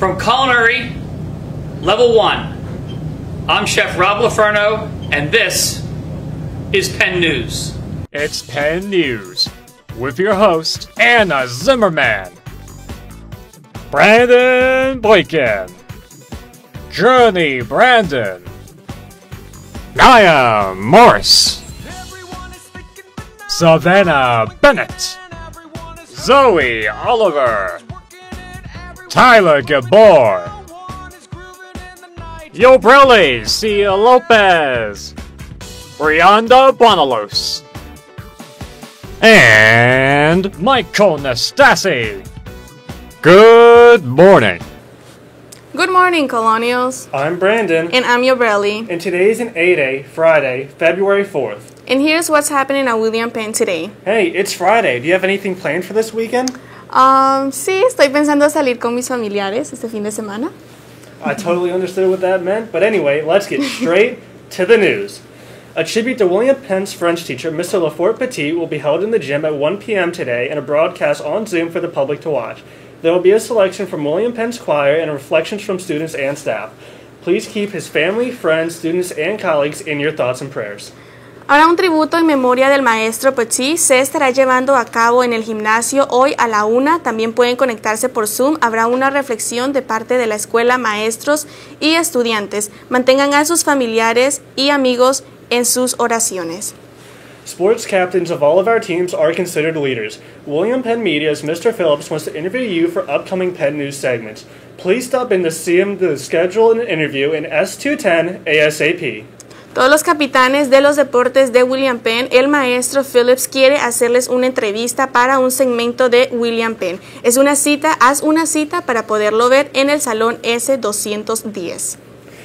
From Culinary Level 1, I'm Chef Rob Laferno, and this is Penn News. It's Penn News with your host, Anna Zimmerman, Brandon Boykin, Journey Brandon, Naya Morris, Savannah Bennett, Zoe Oliver, Tyler Gabor, Yobrelli Cia Lopez, Brianda Bonalos, and Michael Nastasi. Good morning. Good morning, Colonials. I'm Brandon, And I'm Yobrelli. and today is an 8A, Friday, February 4th. And here's what's happening at William Penn today. Hey, it's Friday. Do you have anything planned for this weekend? Um, sí, estoy pensando salir con mis familiares este fin de semana. I totally understood what that meant, but anyway, let's get straight to the news. A tribute to William Penn's French teacher, Mr. Lafort Petit, will be held in the gym at 1 p.m. today and a broadcast on Zoom for the public to watch. There will be a selection from William Penn's choir and reflections from students and staff. Please keep his family, friends, students, and colleagues in your thoughts and prayers. Ahora un tributo en memoria del maestro Petit se estará llevando a cabo en el gimnasio hoy a la una. También pueden conectarse por Zoom. Habrá una reflexión de parte de la escuela, maestros y estudiantes. Mantengan a sus familiares y amigos en sus oraciones. Sports captains of all of our teams are considered leaders. William Penn Media's Mr. Phillips wants to interview you for upcoming Penn News segments. Please stop in to see him to schedule an interview in S210 ASAP. Todos los capitanes de los deportes de William Penn, el maestro Phillips quiere hacerles una entrevista para un segmento de William Penn. Es una cita, haz una cita para poderlo ver en el salón S210.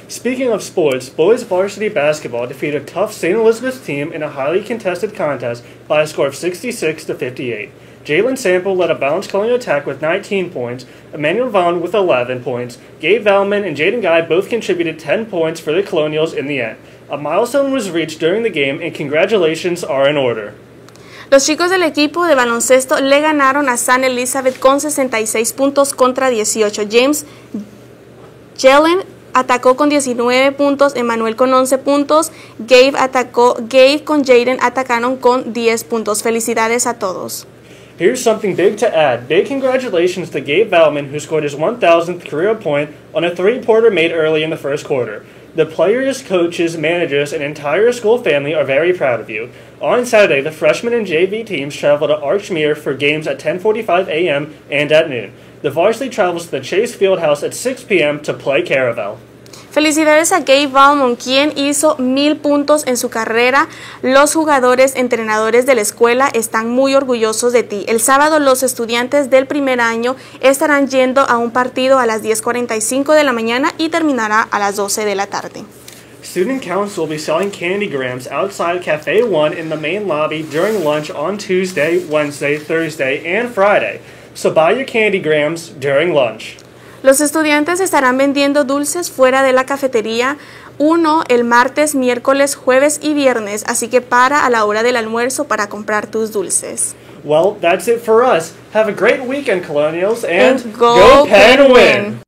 Speaking of sports, boys varsity basketball defeated a tough St. Elizabeth team in a highly contested contest by a score of 66 to 58. Jalen Sample led a balanced Colonial attack with 19 points, Emmanuel Vaughn with 11 points, Gabe Valman and Jaden Guy both contributed 10 points for the Colonials in the end. A milestone was reached during the game, and congratulations are in order. Los chicos del equipo de baloncesto le ganaron a San Elizabeth con 66 puntos contra 18. James Jalen atacó con 19 puntos, Emmanuel con 11 puntos, Gabe atacó, Gabe con Jaden atacaron con 10 puntos. Felicidades a todos. Here's something big to add. Big congratulations to Gabe Valman, who scored his 1,000th career point on a three-pointer made early in the first quarter. The players, coaches, managers, and entire school family are very proud of you. On Saturday, the freshman and JV teams travel to Archmere for games at 10:45 a.m. and at noon. The varsity travels to the Chase Fieldhouse at 6 p.m. to play Caravel. Felicidades a Gabe Valmont, quien hizo mil puntos en su carrera. Los jugadores, entrenadores de la escuela están muy orgullosos de ti. El sábado los estudiantes del primer año estarán yendo a un partido a las 10.45 de la mañana y terminará a las 12 de la tarde. Student Council will be selling candygrams outside Cafe One in the main lobby during lunch on Tuesday, Wednesday, Thursday, and Friday. So buy your candygrams during lunch. Los estudiantes estarán vendiendo dulces fuera de la cafetería, uno el martes, miércoles, jueves y viernes, así que para a la hora del almuerzo para comprar tus dulces. Well, that's it for us. Have a great weekend, Colonials, and, And go win! win.